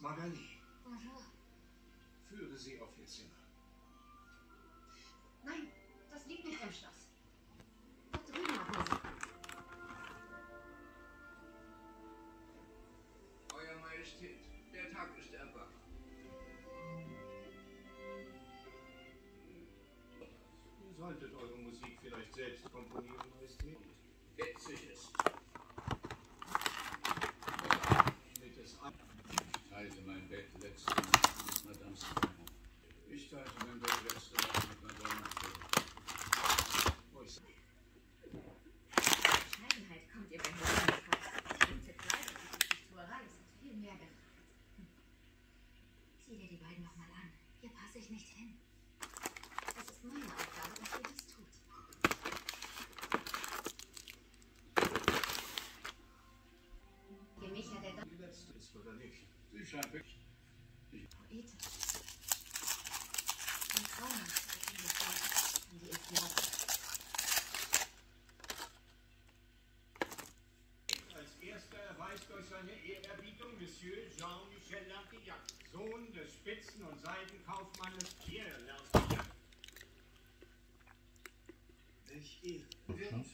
ist Magali. Bonjour. Führe sie auf ihr Zimmer. Nein, das liegt nicht im Schloss. Dort drüben, Mademoiselle. Euer Majestät, der Tag ist erwacht. Ihr solltet eure Musik vielleicht selbst komponieren, Majestät. Witzig ist. Dir die beiden nochmal an. Hier passe ich nicht hin. Es ist meine Aufgabe, dass ihr das tut. Micha, der die letzte ist, oder nicht? Sie scheint wirklich. Poete. Erweist euch seine Ehrerbietung Monsieur Jean-Michel Lartillac, Sohn des Spitzen- und Seidenkaufmannes Pierre Lartillac. Welch Ehre. Schon,